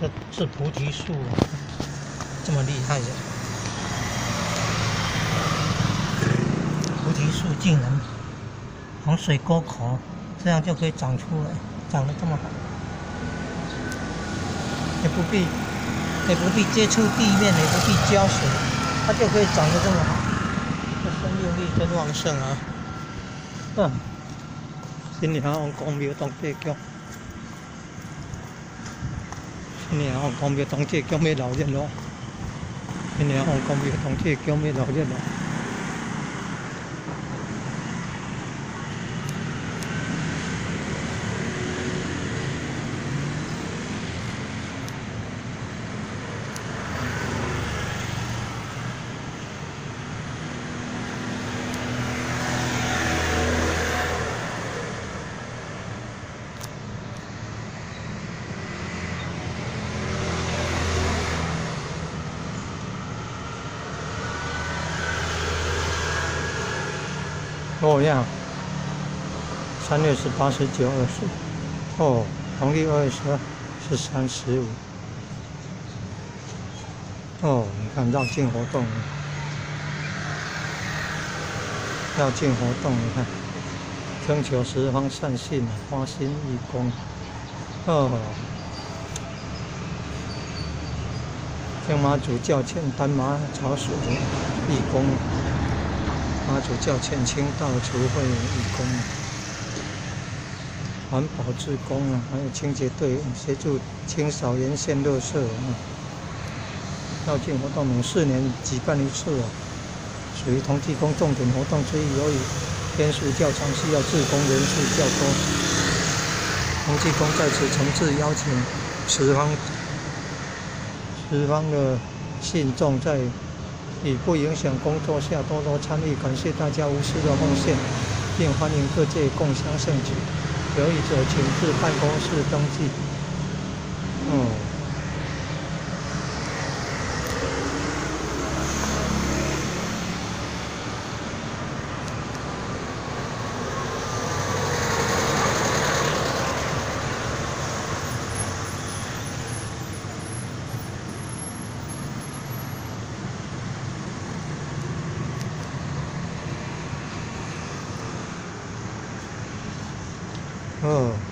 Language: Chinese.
这是菩提树，这么厉害的菩提树竟然从水沟口这样就可以长出来，长得这么好，也不必也不必接触地面，也不必浇水，它就可以长得这么好，这生命力真旺盛啊！嗯，新年红光庙当地叫。 เนี่ยของคอมพิวตรงที่เกี่ยวไม่เหล่าเดียนเนาะเนี่ยของคอมพิวตรงที่เกี่ยวไม่เหล่าเดียนเนาะ 哦呀，三月十八、十九、二十，哦，农历二月十二、十三、十五，哦，你看绕境活动，绕境活动，你看，征求十方善信，花心义工，哦，天马祖教欠丹马草属义工。妈祖教欠清道除秽义工，环保志工啊，还有清洁队协助清扫沿线垃圾啊。绕境活动每四年举办一次啊，属于同济宫重点活动之一。由于天数较长，需要志工人数较多，同济宫在此诚挚邀请十方十方的信众在。以不影响工作下多多参与，感谢大家无私的奉献，并欢迎各界共襄盛举。有意者请至办公室登记。嗯。嗯。